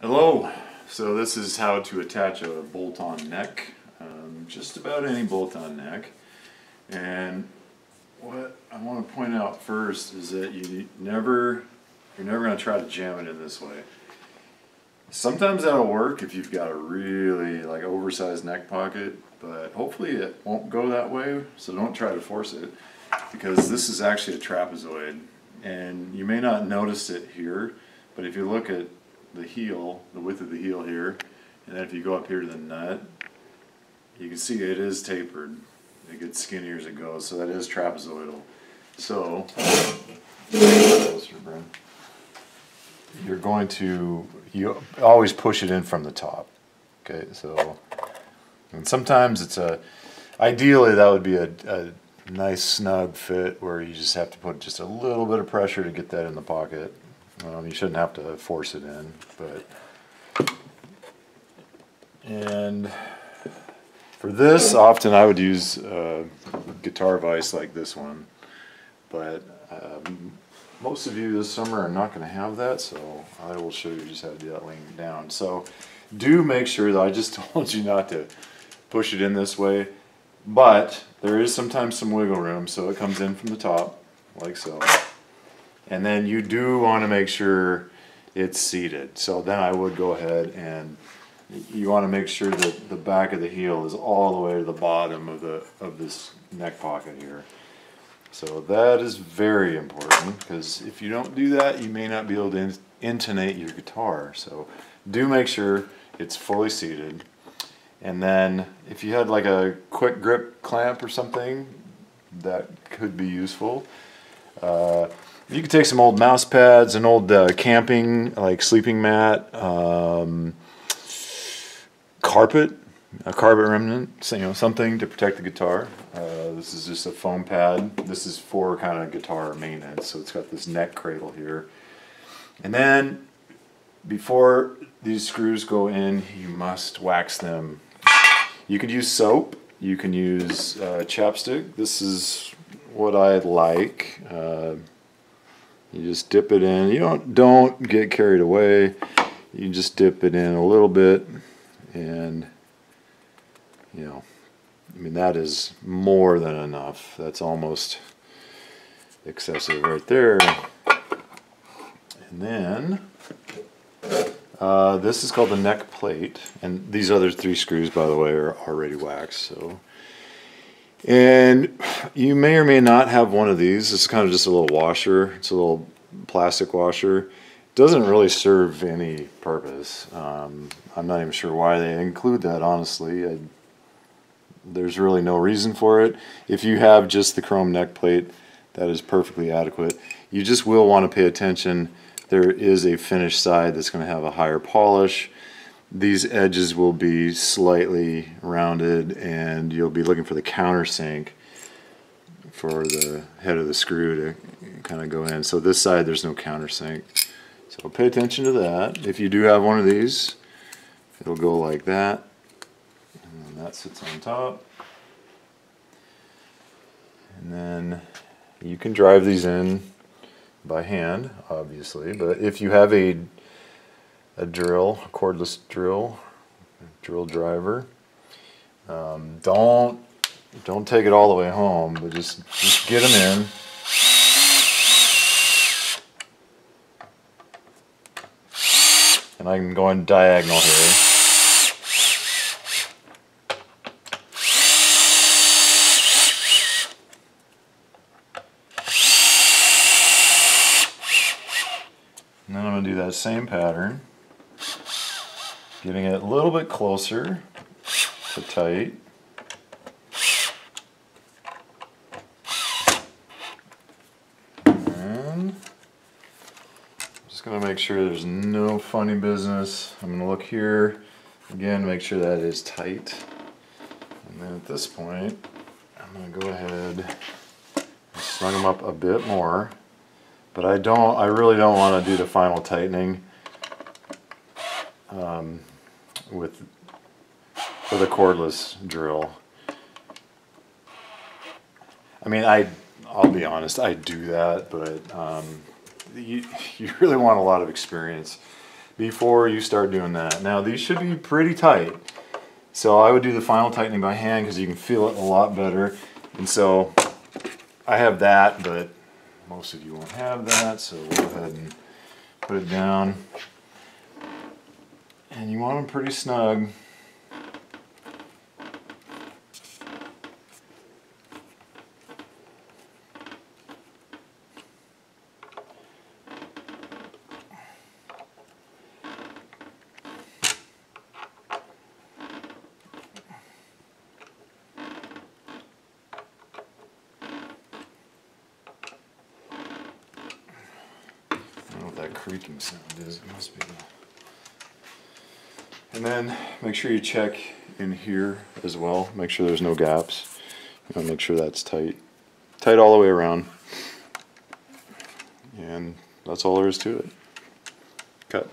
Hello. So this is how to attach a bolt-on neck, um, just about any bolt-on neck. And what I want to point out first is that you never, you're never going to try to jam it in this way. Sometimes that'll work if you've got a really like oversized neck pocket, but hopefully it won't go that way, so don't try to force it because this is actually a trapezoid and you may not notice it here, but if you look at the heel, the width of the heel here, and then if you go up here to the nut, you can see it is tapered. It gets skinnier as it goes, so that is trapezoidal. So, you're going to, you always push it in from the top. Okay, so, and sometimes it's a, ideally that would be a, a nice snug fit where you just have to put just a little bit of pressure to get that in the pocket. Um, you shouldn't have to force it in, but and for this, often I would use a guitar vise like this one, but um, most of you this summer are not going to have that, so I will show you just how to do that laying down. So do make sure that I just told you not to push it in this way, but there is sometimes some wiggle room, so it comes in from the top, like so. And then you do want to make sure it's seated. So then I would go ahead and you want to make sure that the back of the heel is all the way to the bottom of the of this neck pocket here. So that is very important because if you don't do that, you may not be able to in intonate your guitar. So do make sure it's fully seated. And then if you had like a quick grip clamp or something, that could be useful. Uh, you could take some old mouse pads, an old uh, camping, like sleeping mat, um, carpet, a carpet remnant, you know, something to protect the guitar. Uh, this is just a foam pad. This is for kind of guitar maintenance, so it's got this neck cradle here. And then before these screws go in, you must wax them. You could use soap. You can use uh, chapstick. This is what I like. Uh, you just dip it in. You don't don't get carried away. You just dip it in a little bit and you know I mean that is more than enough. That's almost excessive right there. And then uh, this is called the neck plate, and these other three screws, by the way, are already waxed. So and you may or may not have one of these. It's kind of just a little washer. It's a little plastic washer. It doesn't really serve any purpose. Um, I'm not even sure why they include that, honestly. I, there's really no reason for it. If you have just the chrome neck plate, that is perfectly adequate. You just will want to pay attention. There is a finished side that's going to have a higher polish these edges will be slightly rounded and you'll be looking for the countersink for the head of the screw to kind of go in. So this side there's no countersink. So pay attention to that. If you do have one of these, it'll go like that. And that sits on top. And then you can drive these in by hand, obviously, but if you have a a drill, a cordless drill, drill driver. Um, don't don't take it all the way home, but just just get them in. And I'm going diagonal here. And then I'm going to do that same pattern. Getting it a little bit closer to tight. And just going to make sure there's no funny business. I'm to look here again, make sure that is tight. And then at this point, I'm to go ahead and snug them up a bit more. But I don't, I really don't want to do the final tightening. Um, with with a cordless drill. I mean, I I'll be honest, I do that, but um, you you really want a lot of experience before you start doing that. Now these should be pretty tight. So I would do the final tightening by hand because you can feel it a lot better. And so I have that, but most of you won't have that. So we'll go ahead and put it down. And you want them pretty snug. That creaking sound is. It must be the. And then make sure you check in here as well. Make sure there's no gaps. You know, make sure that's tight. Tight all the way around. And that's all there is to it. Cut.